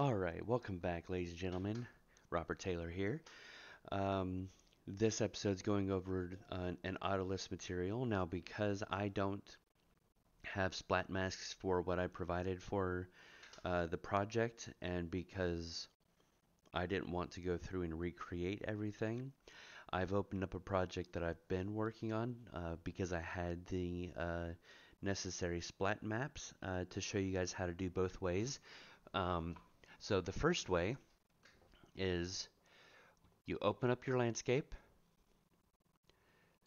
Alright, welcome back ladies and gentlemen. Robert Taylor here. Um, this episode's going over uh, an Autoless material. Now because I don't have splat masks for what I provided for uh, the project and because I didn't want to go through and recreate everything, I've opened up a project that I've been working on uh, because I had the uh, necessary splat maps uh, to show you guys how to do both ways. Um, so the first way is you open up your landscape.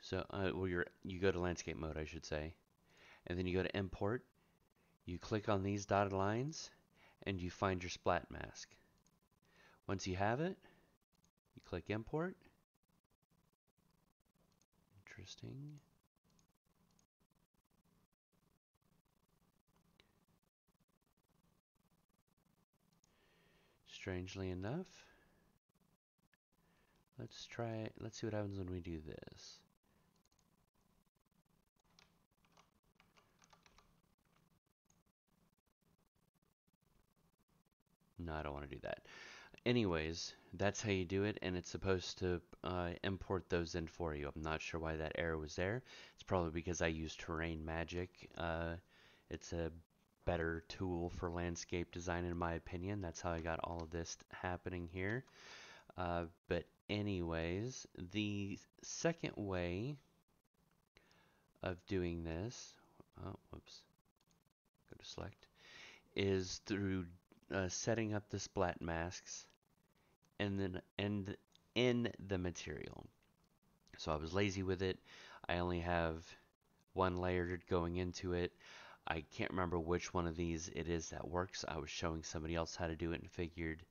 So uh, well, you you go to landscape mode, I should say, and then you go to import. You click on these dotted lines, and you find your splat mask. Once you have it, you click import. Interesting. Strangely enough. Let's try, let's see what happens when we do this. No, I don't want to do that. Anyways, that's how you do it, and it's supposed to uh, import those in for you. I'm not sure why that error was there. It's probably because I use Terrain Magic. Uh, it's a better tool for landscape design in my opinion. That's how I got all of this happening here. Uh, but anyways, the second way of doing this, oh, whoops, go to select, is through uh, setting up the splat masks and then and in the material. So I was lazy with it. I only have one layer going into it. I can't remember which one of these it is that works. I was showing somebody else how to do it and figured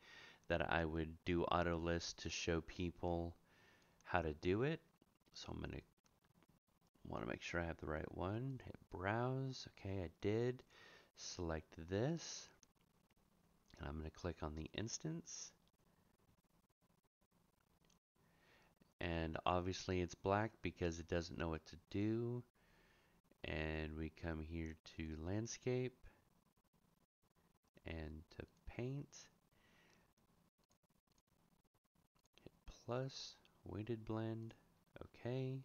that I would do Autoless to show people how to do it. So I'm going to want to make sure I have the right one. Hit browse. Okay, I did. Select this. And I'm going to click on the instance. And obviously it's black because it doesn't know what to do and we come here to landscape and to paint. Hit plus weighted blend okay.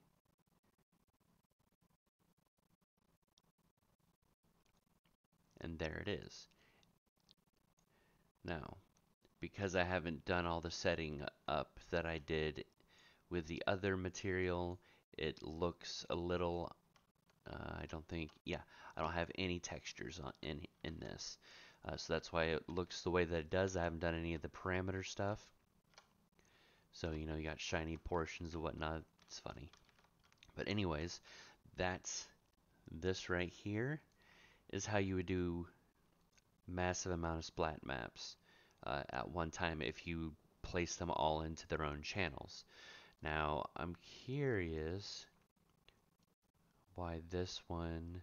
And there it is. Now because I haven't done all the setting up that I did with the other material it looks a little uh, I don't think, yeah, I don't have any textures on in in this. Uh, so that's why it looks the way that it does. I haven't done any of the parameter stuff. So, you know, you got shiny portions and whatnot. It's funny. But anyways, that's this right here is how you would do massive amount of splat maps uh, at one time if you place them all into their own channels. Now, I'm curious why this one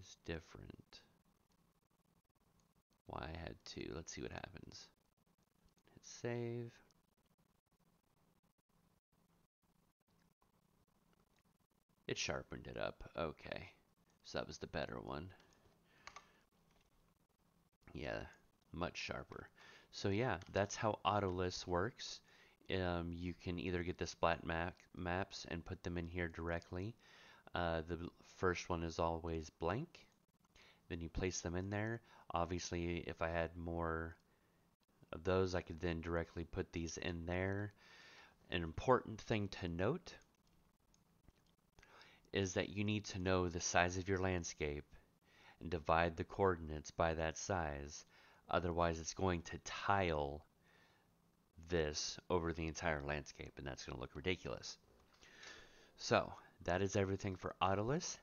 is different. Why I had two. Let's see what happens. Hit save. It sharpened it up. Okay. So that was the better one. Yeah, much sharper. So yeah, that's how Autoless works um, you can either get the splat map maps and put them in here directly. Uh, the first one is always blank. Then you place them in there. Obviously, if I had more of those, I could then directly put these in there. An important thing to note is that you need to know the size of your landscape and divide the coordinates by that size. Otherwise, it's going to tile this over the entire landscape, and that's going to look ridiculous. So, that is everything for Autoless.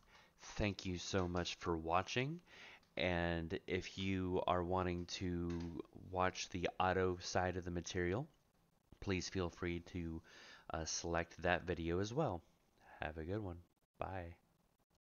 Thank you so much for watching. And if you are wanting to watch the auto side of the material, please feel free to uh, select that video as well. Have a good one. Bye.